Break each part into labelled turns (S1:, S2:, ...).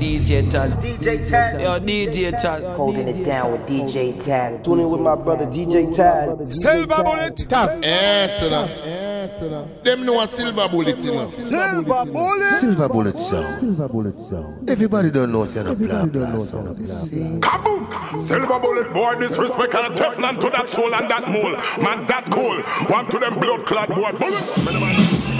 S1: DJ Taz.
S2: DJ Taz.
S1: Yo, DJ Taz.
S3: Holding it down with DJ Taz.
S2: Tuning with my brother DJ Taz.
S4: Silver bullet.
S5: Taz.
S6: Yes, sir. Them know a silver bullet, you know.
S5: Silver bullet.
S6: Silver bullet sound. Silver bullet sound. Everybody don't know say no blah blah sound.
S4: Kaboom! Silver bullet boy, disrespect and Teflon to that soul and that mole. Man, that cool. One to them blood clot boy. Bullet.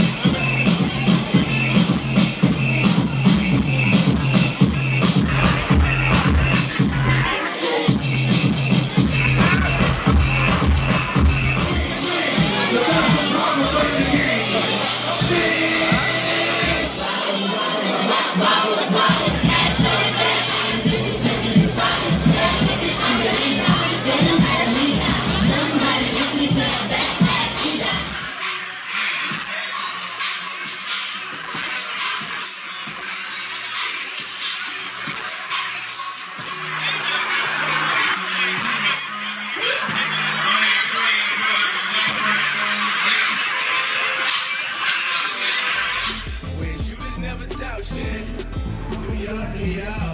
S7: York, New Gloria.